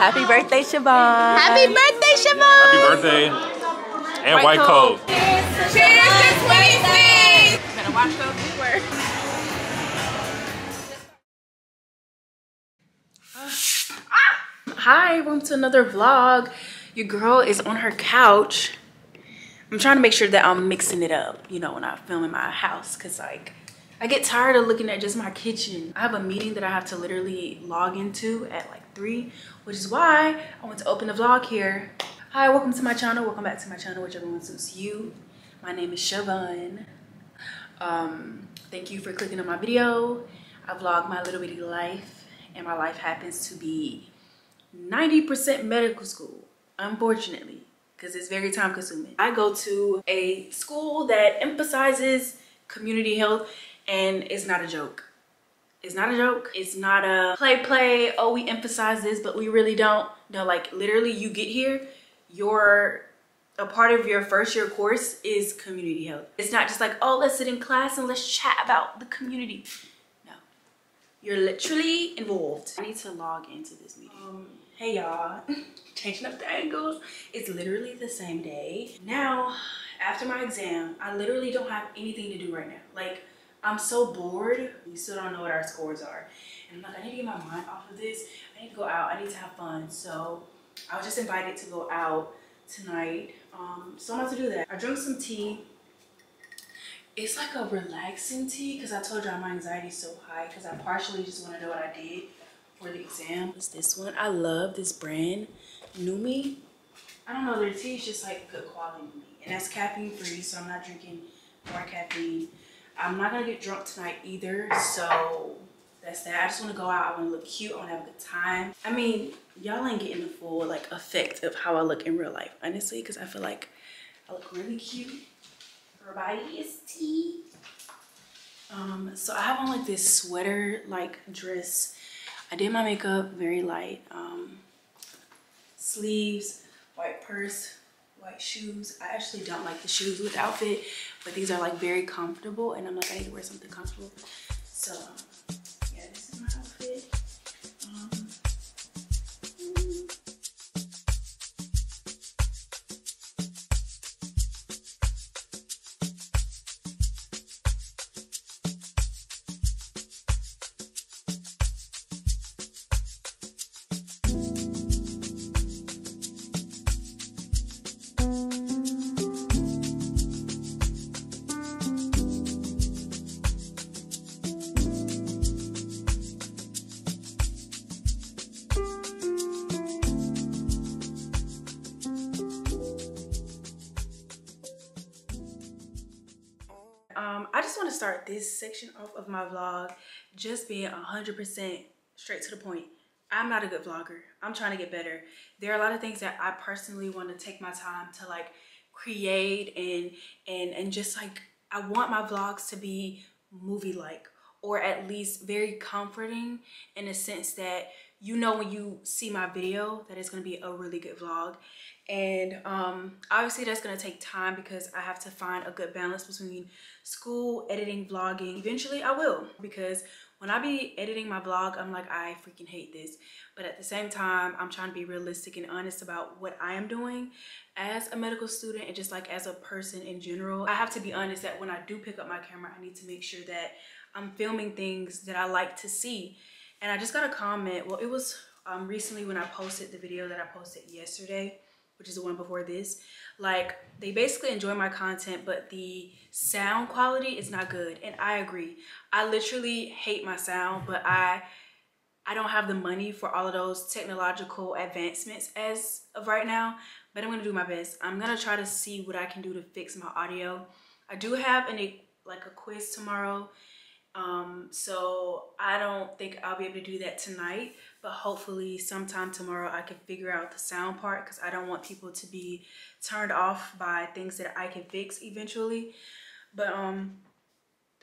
Happy birthday, ShaVaughn. Happy birthday, ShaVaughn. Happy birthday. And white, White coat. coat. Cheers to 26. Better watch those words. Hi, welcome to another vlog. Your girl is on her couch. I'm trying to make sure that I'm mixing it up, you know, when I film in my house, cause like, I get tired of looking at just my kitchen. I have a meeting that I have to literally log into at like three, which is why I want to open the vlog here. Hi, welcome to my channel. Welcome back to my channel, whichever one suits you. My name is ShaVaughn. Um, thank you for clicking on my video. I vlog my little bitty life and my life happens to be 90% medical school, unfortunately, because it's very time consuming. I go to a school that emphasizes community health and it's not a joke. It's not a joke. It's not a play play, oh, we emphasize this, but we really don't. No, like literally you get here, your a part of your first year course is community health. It's not just like, oh, let's sit in class and let's chat about the community. No, you're literally involved. I need to log into this meeting. Um, hey y'all, changing up the angles. It's literally the same day. Now, after my exam, I literally don't have anything to do right now. Like, I'm so bored. We still don't know what our scores are. And I'm like, I need to get my mind off of this. I need to go out. I need to have fun. So I was just invited to go out tonight. Um, so I'm about to do that. I drank some tea. It's like a relaxing tea because I told y'all my anxiety is so high because I partially just want to know what I did for the exam. It's this one. I love this brand, Numi. I don't know, their tea is just like good quality to me. And that's caffeine free, so I'm not drinking more caffeine. I'm not gonna get drunk tonight either, so that's that. I just wanna go out, I wanna look cute, I wanna have a good time. I mean, y'all ain't getting the full like effect of how I look in real life, honestly, because I feel like I look really cute. Everybody is tea. Um, so I have on like this sweater like dress. I did my makeup very light. Um, sleeves, white purse, white shoes. I actually don't like the shoes with the outfit, but these are like very comfortable and I'm like, I need to wear something comfortable. So yeah, this is my outfit. Start this section off of my vlog just being 100% straight to the point. I'm not a good vlogger. I'm trying to get better. There are a lot of things that I personally want to take my time to like create and and and just like I want my vlogs to be movie-like or at least very comforting in a sense that you know when you see my video that it's going to be a really good vlog. And um obviously that's going to take time because i have to find a good balance between school editing vlogging. Eventually i will because when i be editing my vlog i'm like i freaking hate this. But at the same time i'm trying to be realistic and honest about what i am doing as a medical student and just like as a person in general. I have to be honest that when i do pick up my camera i need to make sure that i'm filming things that i like to see and I just got a comment. Well, it was um, recently when I posted the video that I posted yesterday, which is the one before this. Like, they basically enjoy my content, but the sound quality is not good. And I agree. I literally hate my sound, but I I don't have the money for all of those technological advancements as of right now. But I'm gonna do my best. I'm gonna try to see what I can do to fix my audio. I do have an like a quiz tomorrow um so i don't think i'll be able to do that tonight but hopefully sometime tomorrow i can figure out the sound part because i don't want people to be turned off by things that i can fix eventually. But um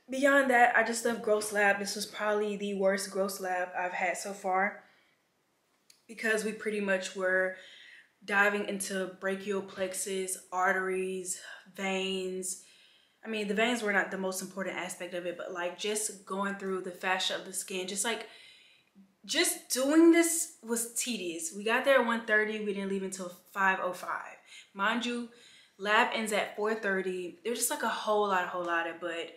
beyond that i just love gross lab. This was probably the worst gross lab i've had so far because we pretty much were diving into brachial plexus arteries veins I mean, the veins were not the most important aspect of it, but like just going through the fascia of the skin, just like just doing this was tedious. We got there at 1.30. We didn't leave until 5.05. Mind you, lab ends at 4.30. There's just like a whole lot, a whole lot of, but,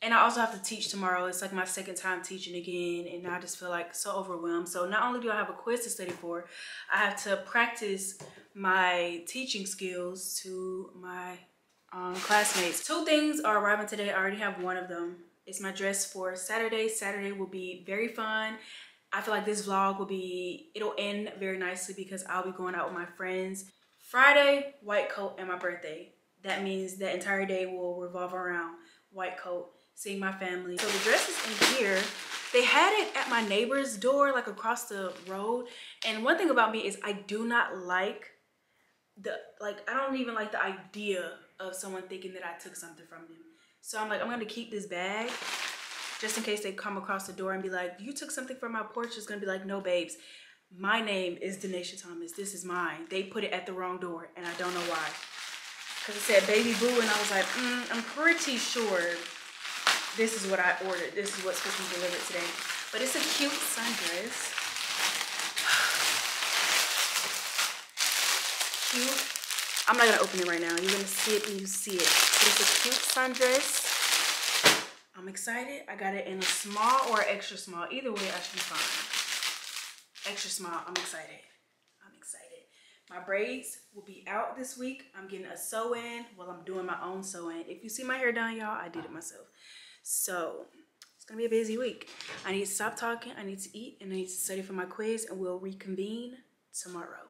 and I also have to teach tomorrow. It's like my second time teaching again, and I just feel like so overwhelmed. So not only do I have a quiz to study for, I have to practice my teaching skills to my um, classmates. Two things are arriving today. I already have one of them. It's my dress for Saturday. Saturday will be very fun. I feel like this vlog will be, it'll end very nicely because I'll be going out with my friends. Friday, white coat and my birthday. That means the entire day will revolve around white coat, seeing my family. So the dress is in here. They had it at my neighbor's door, like across the road. And one thing about me is I do not like the, like, I don't even like the idea of someone thinking that I took something from them. So I'm like, I'm gonna keep this bag just in case they come across the door and be like, you took something from my porch. It's gonna be like, no babes, my name is Denasia Thomas. This is mine. They put it at the wrong door and I don't know why. Cause it said baby boo and I was like, mm, I'm pretty sure this is what I ordered. This is what's supposed to be delivered today. But it's a cute sundress. cute. I'm not gonna open it right now. You're gonna see it when you see it. It's a cute sundress. I'm excited. I got it in a small or extra small. Either way, I should be fine. Extra small, I'm excited. I'm excited. My braids will be out this week. I'm getting a sew-in while I'm doing my own sew-in. If you see my hair done, y'all, I did it myself. So, it's gonna be a busy week. I need to stop talking, I need to eat, and I need to study for my quiz, and we'll reconvene tomorrow.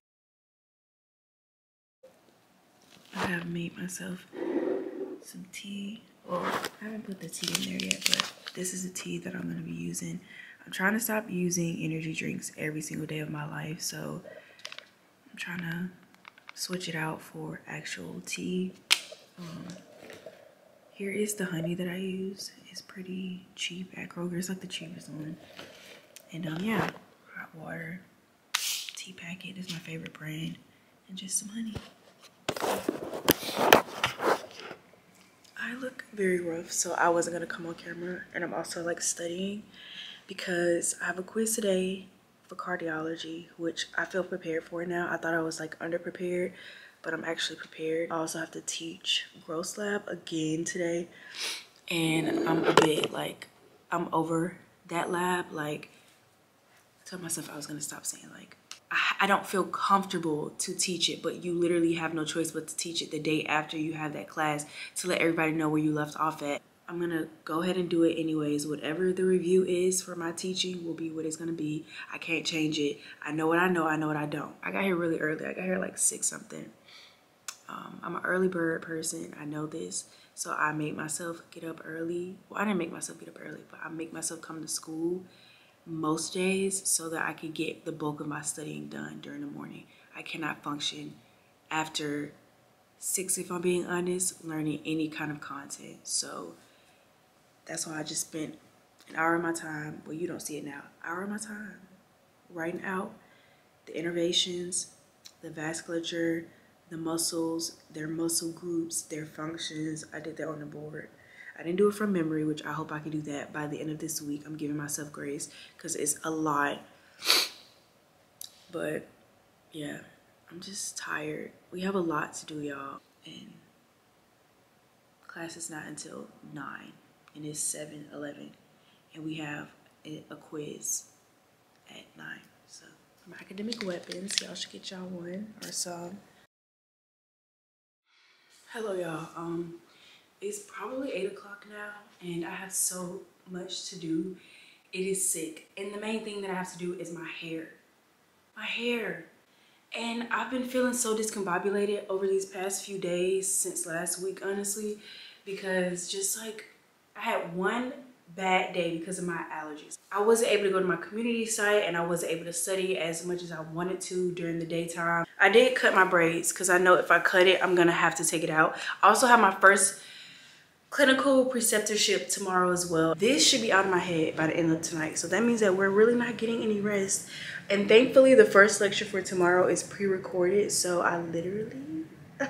I have made myself some tea. Well i haven't put the tea in there yet but this is the tea that i'm going to be using. I'm trying to stop using energy drinks every single day of my life so i'm trying to switch it out for actual tea. Um, here is the honey that i use. It's pretty cheap at kroger. It's like the cheapest one. And um yeah hot water tea packet is my favorite brand. And just some honey I look very rough, so I wasn't gonna come on camera. And I'm also like studying because I have a quiz today for cardiology, which I feel prepared for now. I thought I was like underprepared, but I'm actually prepared. I also have to teach gross lab again today. And I'm a bit like, I'm over that lab. Like, I told myself I was gonna stop saying like I don't feel comfortable to teach it, but you literally have no choice but to teach it the day after you have that class to let everybody know where you left off at. I'm gonna go ahead and do it anyways. Whatever the review is for my teaching will be what it's gonna be. I can't change it. I know what I know, I know what I don't. I got here really early. I got here like six something. Um, I'm an early bird person, I know this. So I made myself get up early. Well, I didn't make myself get up early, but I make myself come to school most days so that I could get the bulk of my studying done during the morning. I cannot function after six, if I'm being honest, learning any kind of content. So that's why I just spent an hour of my time, well, you don't see it now, hour of my time writing out the innervations, the vasculature, the muscles, their muscle groups, their functions. I did that on the board. I didn't do it from memory, which I hope I can do that by the end of this week. I'm giving myself grace because it's a lot. But yeah, I'm just tired. We have a lot to do, y'all. And class is not until 9 and it's 7 11 and we have a, quiz at 9 so my academic weapons y'all should get y'all one or some hello y'all um it's probably eight o'clock now and I have so much to do. It is sick. And the main thing that I have to do is my hair. My hair. And I've been feeling so discombobulated over these past few days since last week, honestly, because just like I had one bad day because of my allergies. I wasn't able to go to my community site and I wasn't able to study as much as I wanted to during the daytime. I did cut my braids because I know if I cut it, I'm gonna have to take it out. I also have my first clinical preceptorship tomorrow as well. This should be out of my head by the end of tonight. So that means that we're really not getting any rest. And thankfully the first lecture for tomorrow is pre-recorded. So I literally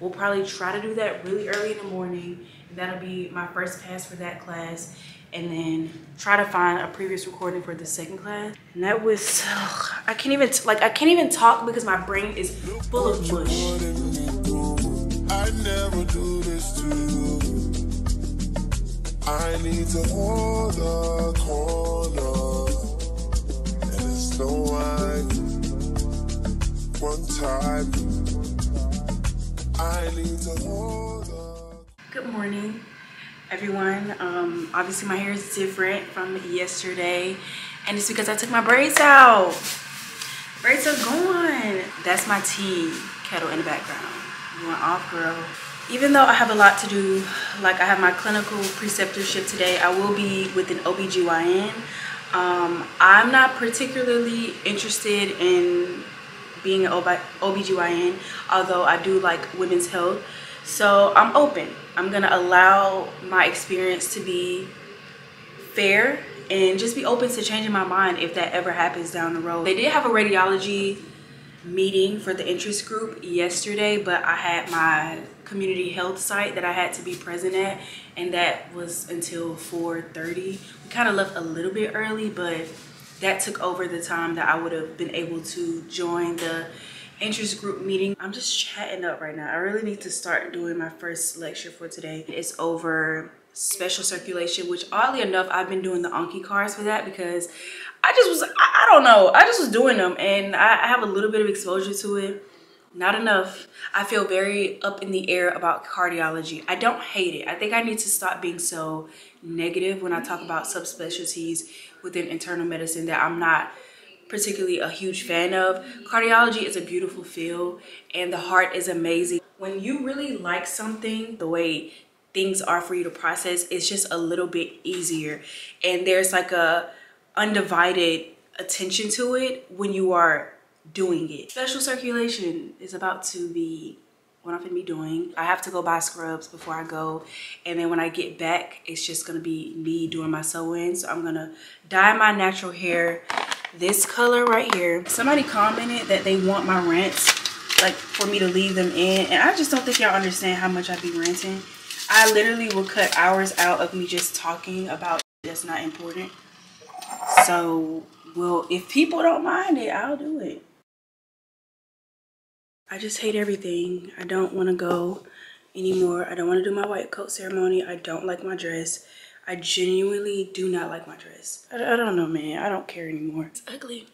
will probably try to do that really early in the morning. That'll be my first pass for that class. and then try to find a previous recording for the second class. And that was, ugh, I can't even, like, I can't even talk because my brain is full of mush. I never do this to you. I need to hold a corner. And it's no one. One time. I need to hold a... Good morning everyone. Um, obviously my hair is different from yesterday and it's because I took my braids out. Braids are gone. That's my tea kettle in the background. You off girl. Even though I have a lot to do, like I have my clinical preceptorship today, I will be with an OBGYN. Um, I'm not particularly interested in being an OBGYN, although I do like women's health. So I'm open. I'm gonna allow my experience to be fair and just be open to changing my mind if that ever happens down the road. They did have a radiology meeting for the interest group yesterday, but I had my community health site that I had to be present at and that was until 4.30. We kind of left a little bit early, but that took over the time that I would have been able to join the interest group meeting. I'm just chatting up right now. I really need to start doing my first lecture for today. It's over special circulation, which oddly enough, I've been doing the Anki cards for that because I just was, I, I don't know, I just was doing them and I, I have a little bit of exposure to it. Not enough. I feel very up in the air about cardiology. I don't hate it. I think I need to stop being so negative when I talk about subspecialties within internal medicine that I'm not particularly a huge fan of. Cardiology is a beautiful field and the heart is amazing. When you really like something, the way things are for you to process, it's just a little bit easier. And there's like a undivided attention to it when you are doing it. Special circulation is about to be what I'm gonna be doing. I have to go buy scrubs before I go. And then when I get back, it's just gonna be me doing my sew-in. So I'm gonna dye my natural hair this color right here. Somebody commented that they want my rants like for me to leave them in. And I just don't think y'all understand how much I be ranting. I literally will cut hours out of me just talking about that's not important. So, well, if people don't mind it, I'll do it. I just hate everything. I don't want to go anymore. I don't want to do my white coat ceremony. I don't like my dress. I genuinely do not like my dress. I, I don't know, man. I don't care anymore. It's ugly.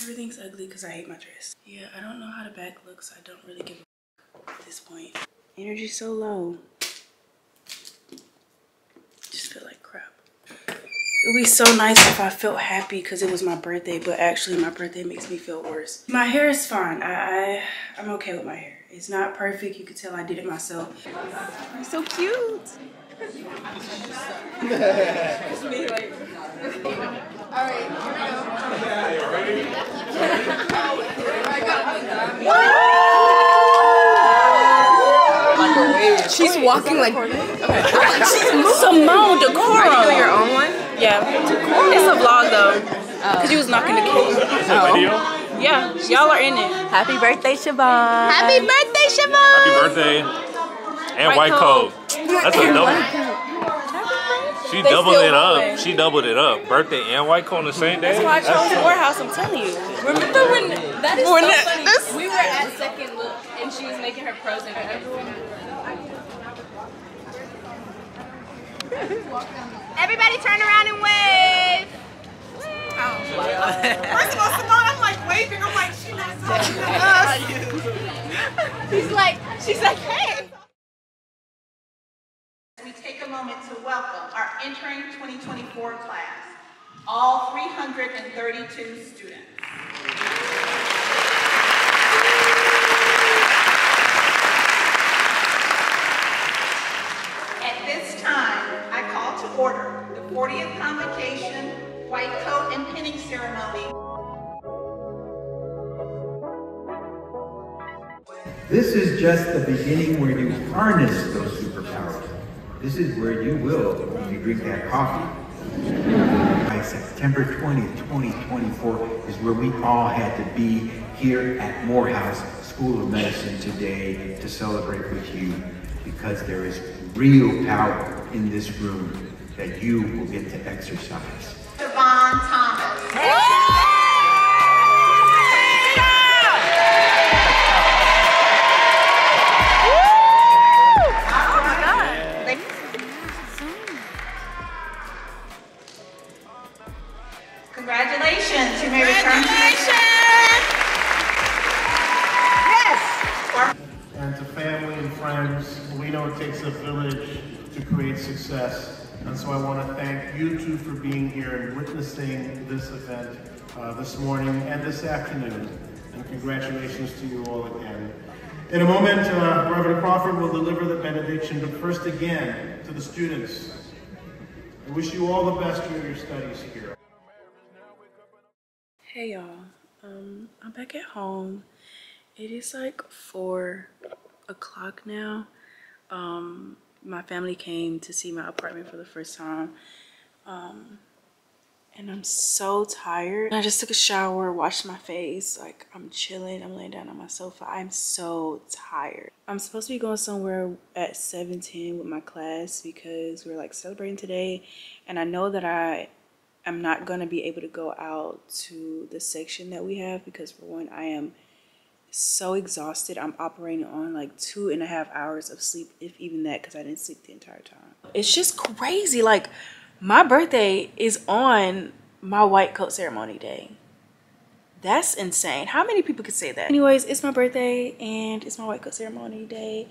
Everything's ugly because I hate my dress. Yeah, I don't know how the back looks. I don't really give a at this point. Energy's so low. Just feel like crap. It would be so nice if I felt happy because it was my birthday, but actually my birthday makes me feel worse. My hair is fine. I, I, I'm okay with my hair. It's not perfect. You can tell I did it myself. You're so cute. All right, She's walking like. Okay. She's Simone Decoro. Are you doing your own one? Yeah. It's a vlog though. Because oh. you was knocking the cake. Oh. Yeah, y'all are in it. Happy birthday, ShaVaughn. Happy birthday, ShaVaughn. Happy birthday. And white, white coat. That's a double. She they doubled it up. She doubled it up. Birthday and white coat on the same day. That's why I chose the warehouse. I'm telling you. Remember when that is when so funny. This? We were at second look and she was making her pros and cons. Everybody turn around and wave. Oh. First of all, Simone, I'm like waving. I'm like, she's not talking to us. He's like, she's like, hey. We take a moment to welcome our entering 2024 class, all 332 students. At this time, I call to order the 40th convocation white coat and pinning ceremony. This is just the beginning where you harness those superpowers. This is where you will when you drink that coffee. By September 20th, 2024 is where we all had to be here at Morehouse School of Medicine today to celebrate with you because there is real power in this room that you will get to exercise. Devon Thomas. Success. And so I want to thank you two for being here and witnessing this event uh, this morning and this afternoon. And congratulations to you all again. In a moment, uh, Reverend Crawford will deliver the benediction, but first again, to the students, I wish you all the best during your studies here. Hey y'all, um, I'm back at home. It is like four o'clock now. Um, my family came to see my apartment for the first time. Um, and I'm so tired. I just took a shower, washed my face. Like I'm chilling, I'm laying down on my sofa. I'm so tired. I'm supposed to be going somewhere at 7:10 with my class because we're like celebrating today. And I know that I am not gonna be able to go out to the section that we have because for one, I am so exhausted. I'm operating on like two and a half hours of sleep, if even that, because I didn't sleep the entire time. It's just crazy. Like, my birthday is on my white coat ceremony day. That's insane. How many people could say that? Anyways, it's my birthday and it's my white coat ceremony day.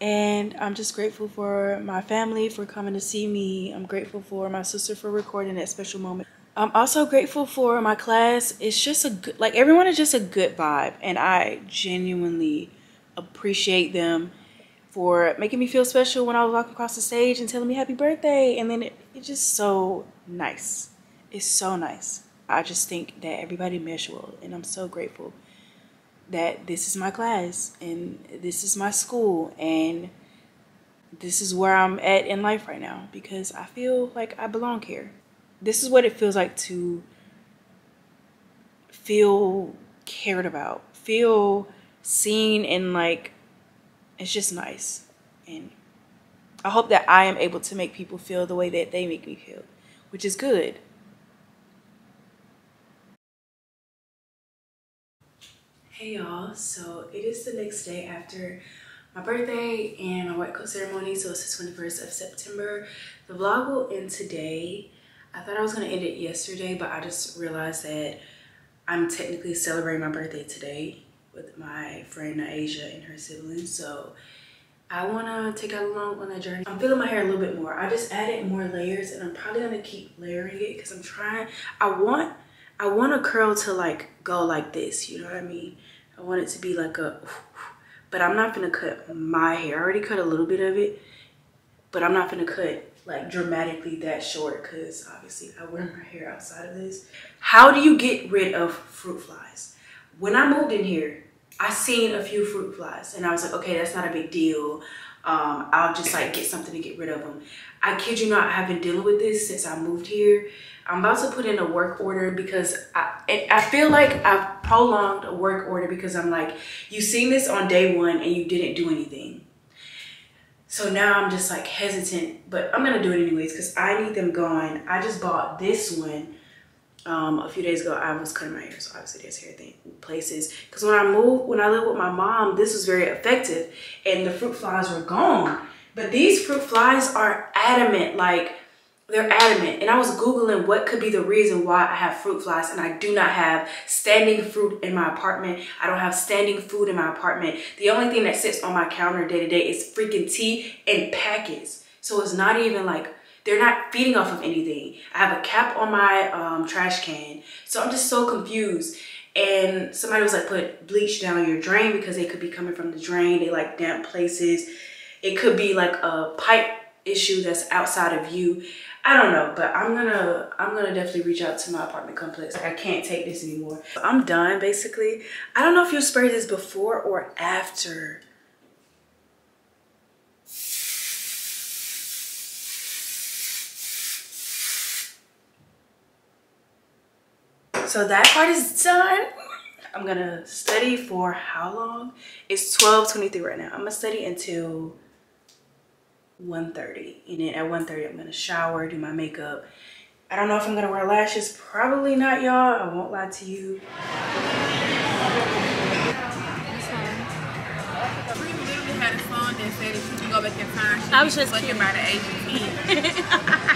And I'm just grateful for my family for coming to see me. I'm grateful for my sister for recording that special moment. I'm also grateful for my class. It's just a good, like everyone is just a good vibe. And I genuinely appreciate them for making me feel special when I was walking across the stage and telling me happy birthday. And then it, it's just so nice. It's so nice. I just think that everybody mesh well. And I'm so grateful that this is my class and this is my school and this is where I'm at in life right now because I feel like I belong here this is what it feels like to feel cared about, feel seen, and like it's just nice. And I hope that I am able to make people feel the way that they make me feel, which is good. Hey y'all, so it is the next day after my birthday and my white coat ceremony, so it's the 21st of September. The vlog will end today. I thought I was gonna end it yesterday, but I just realized that I'm technically celebrating my birthday today with my friend Asia and her siblings. So I wanna take out along on that journey. I'm feeling my hair a little bit more. I just added more layers and I'm probably gonna keep layering it because I'm trying, I want, I want a curl to like go like this, you know what I mean? I want it to be like a, but I'm not gonna cut my hair. I already cut a little bit of it, but I'm not gonna cut like dramatically that short because obviously I wear my hair outside of this. How do you get rid of fruit flies? When I moved in here, I seen a few fruit flies and I was like, okay, that's not a big deal. Um, I'll just like get something to get rid of them. I kid you not, I've been dealing with this since I moved here. I'm about to put in a work order because I, I feel like I've prolonged a work order because I'm like, you seen this on day one and you didn't do anything. So now I'm just like hesitant, but I'm gonna do it anyways because I need them gone. I just bought this one um, a few days ago. I was cutting my hair, so obviously there's hair thing places. Because when I moved, when I lived with my mom, this was very effective, and the fruit flies were gone. But these fruit flies are adamant, like they're adamant. And I was Googling what could be the reason why I have fruit flies and I do not have standing fruit in my apartment. I don't have standing food in my apartment. The only thing that sits on my counter day to day is freaking tea and packets. So it's not even like, they're not feeding off of anything. I have a cap on my um, trash can. So I'm just so confused. And somebody was like, put bleach down your drain because they could be coming from the drain. They like damp places. It could be like a pipe issue that's outside of you. I don't know, but I'm gonna I'm gonna definitely reach out to my apartment complex. Like I can't take this anymore. I'm done basically. I don't know if you spray this before or after. So that part is done. I'm gonna study for how long? It's 12:23 right now. I'm gonna study until 1.30. And then at 1.30, I'm gonna shower, do my makeup. I don't know if I'm gonna wear lashes. Probably not, y'all. I won't lie to you. had a song that said if you can go back in time, she I was just looking kidding. by the age of 10.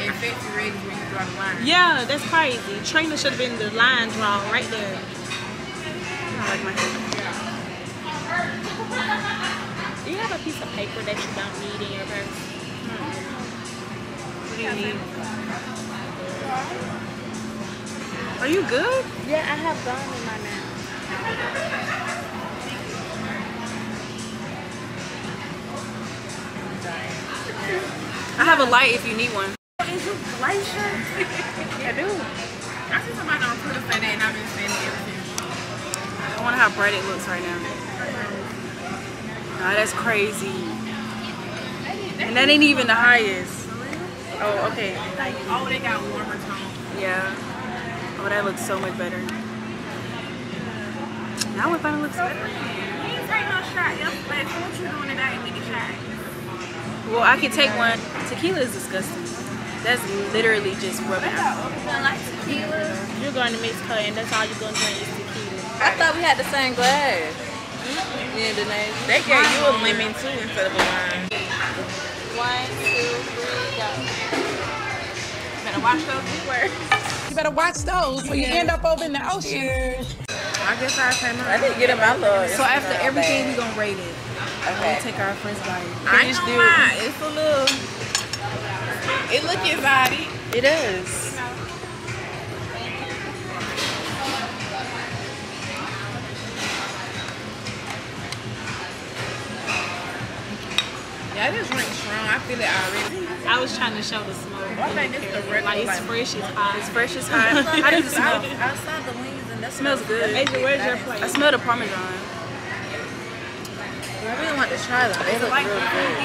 and 50 ready when you draw the line. Yeah, that's crazy. Trainer should have been the line drawn right there. I like my hair. Do you have a piece of paper that you don't need in your purse? What do you need? Are you good? Yeah, I have gum in my mouth. I have a light if you need one. Is you glacier? I do. I see somebody on Twitter say that and I've been saying it ever. I wonder how bright it looks right now. Nah, that's crazy. And that ain't even the highest. Oh, okay. Oh, they got warmer tone. Yeah. Oh, that looks so much better. Now it finally looks better. You ain't take no shot yesterday, so what you doing today with the shot? Well, I can take one. Tequila is disgusting. That's literally just rubbing out. I like tequila. You're going to Mexico and that's all you're going to drink is tequila. I thought we had the same glass. Mm-hmm. Yeah, Danae. They gave you a lemon too instead of a lime. One, two, three, go. Better watch those big. You better watch those when you end up over in the ocean. I guess I say I didn't get in my little. So after everything, we're gonna rate it. Okay. We'll take our first bite. I ain't gonna it's a little. It look exotic. It is. Yeah, this drink strong. I feel it already. I was trying to show the smoke. I think this the regular. Like it's like- fresh, it's hot. It's fresh as hot. How does it smell? I saw the wings and that smells good. Asia, where's your plate? I smell the parmesan. I really want to try them. They look like real good.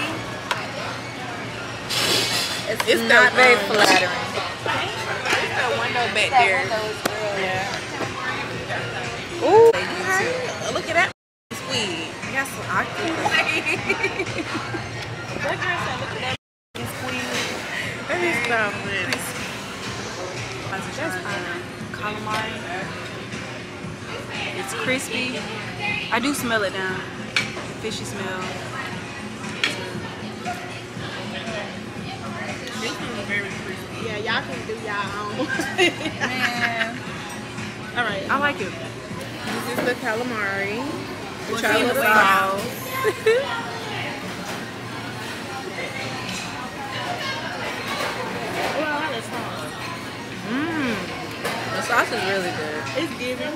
It's, It's not very um, flattering. It's that window back there. Ooh. Hey, look at that squid. I got some octopus. Let me stop it. That's fine. Calamari. It's crispy. I do smell it now. Fishy smell. This one is very crispy. Yeah, y'all can do y'all own. Man. All right. I like it. This is the calamari. The What's chocolate sauce. Is really good. It's giving.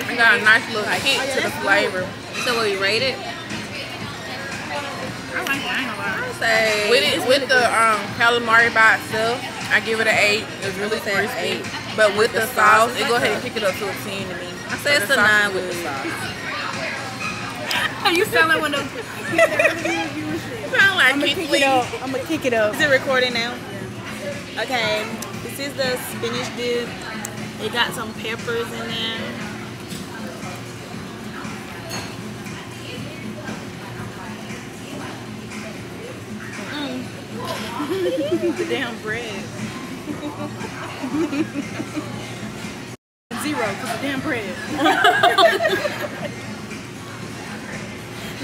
It got a nice little kick to the flavor. So will you rate it? I like it. I ain't gonna lie. I say With it, with the um, calamari by itself, I give it an eight. It's really crispy. eight. But with the, The sauce, sauce, it go ahead and kick it up to a ten to me. I say it's a nine with the sauce. Are you like one of those. Sound like I'm gonna kick it up. I'm gonna kick it up. Is it recording now? Okay. This is the spinach dip. It got some peppers in there. Mm. the damn bread. Zero, cause the damn bread.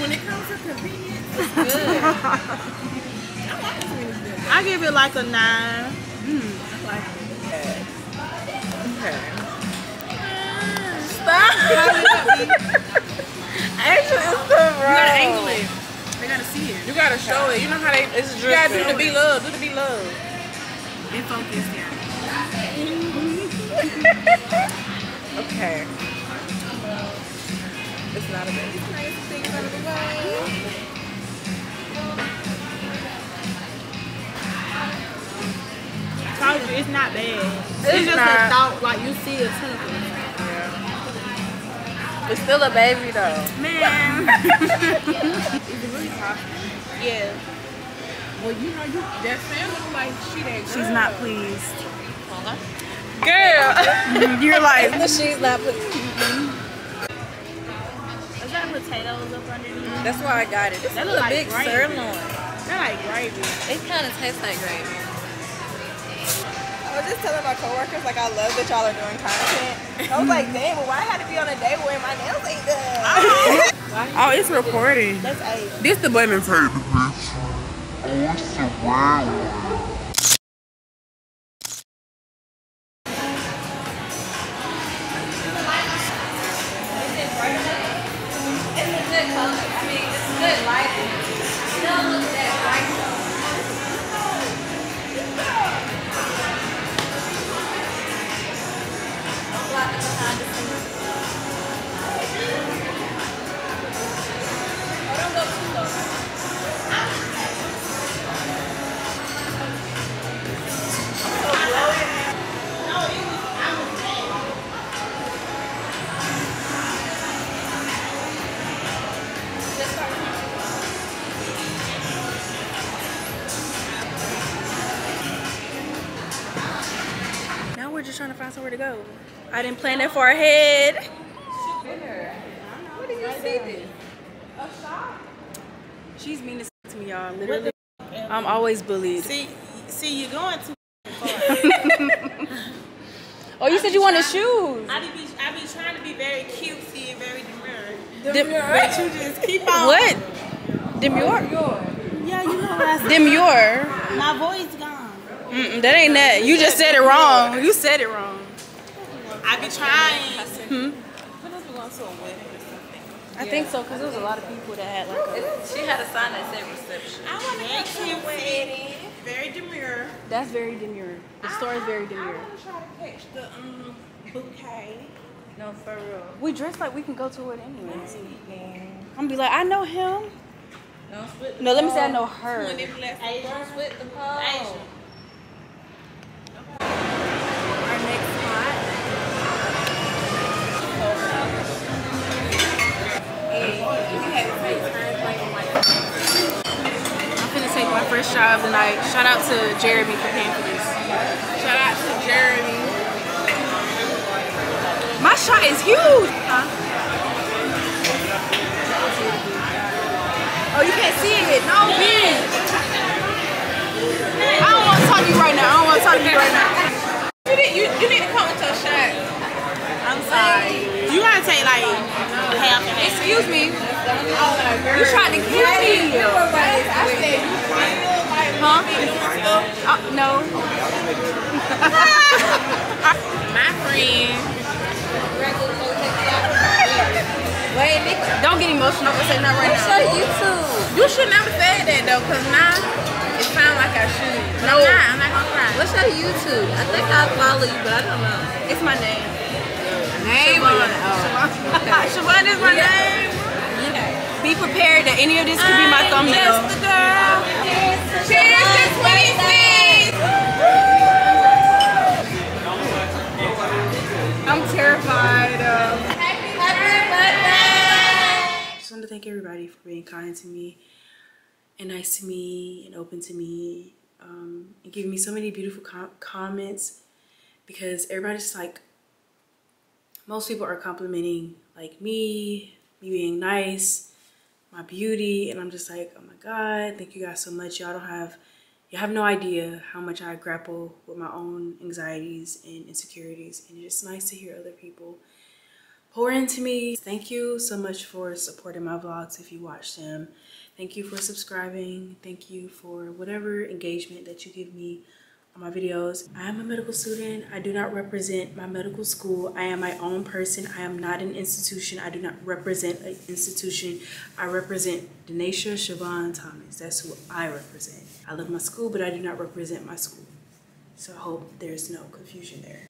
When it comes to convenience, I give it like a nine. actually, it's the You gotta angle it. They gotta see it. You gotta show it. You know how they. It's you gotta do the be love. Do the be love. Be focused here. Okay. It's not a bad. It's nice things out of Told you, it's not bad. It's, It's just not. a thought, like you see a tentacle. It's still a baby though. Man. It's really tough. Yeah. Well, you know, you that Sam look like she that girl. She's not pleased. Girl. Mm-hmm. You're like, She's not. Mm-hmm. Put- Is that potatoes up underneath? That's why I got it. This That is look a like big gravy. sirloin. Smell like gravy. It kind of tastes like gravy. I was just telling my coworkers like I love that y'all are doing content. I was like, dang, but why I had to be on a day where my nails ain't done? Oh. oh, it's recording. That's eight. This the blaming for. It's to find somewhere to go. I didn't plan that far ahead. What do you see this? A shop? She's mean to me, y'all. Literally, I'm always bullied. See, see, you're going too. far. Oh, you said you wanted shoes. I be, I be trying to be very cutesy and very demure. Dem- But you just keep on. what? Demure? Yeah, you know what I said. Demure? My voice gone. Mm-mm, that ain't that. You just said it wrong. You said it wrong. I be trying. Hmm? What else we to a wedding or something? I think so, because there was a lot of people that had like a... She had a sign that said reception. I want to Very go to a wedding. Very demure. That's very demure. The store is very demure. I demure. want to try to catch the um, bouquet. No, for real. We dress like we can go to it anyways. I'm gonna be like, I know him. Don't split the No, let me say I know her. Don't split the pole. Asia. Our first shot of the night. Shout out to Jeremy for paying for this. Shout out to Jeremy. My shot is huge. Huh? Oh, you can't see it. No, bitch. I don't want to talk to you right now. I don't want to talk to you right now. You need, you, you need to come with your shot. I'm sorry. You gotta take like half half. Excuse me. You tried to kill me. Huh? Uh, no. My friend. Wait, don't get emotional. I'm saying that right now. Show YouTube. You should never say that though, cause now it sounds like I should. But I'm not. I'm not gonna cry. What's your YouTube? I think I follow you, but I don't know. It's my name. Name on it. ShaVaughn is my name. Be prepared that any of this could be my thumbnail. Just the girl. Cheers to 26. I'm terrified. Um, just want to thank everybody for being kind to me and nice to me and open to me um, and giving me so many beautiful com- comments because everybody's like most people are complimenting like me me being nice my beauty and i'm just like oh my god thank you guys so much. Y'all don't have you have no idea how much i grapple with my own anxieties and insecurities and it's just nice to hear other people pour into me. Thank you so much for supporting my vlogs if you watch them. Thank you for subscribing. Thank you for whatever engagement that you give me my videos. I am a medical student. I do not represent my medical school. I am my own person. I am not an institution. I do not represent an institution. I represent Denasia ShaVaughn Thomas. That's who I represent. I love my school, but I do not represent my school. So I hope there's no confusion there.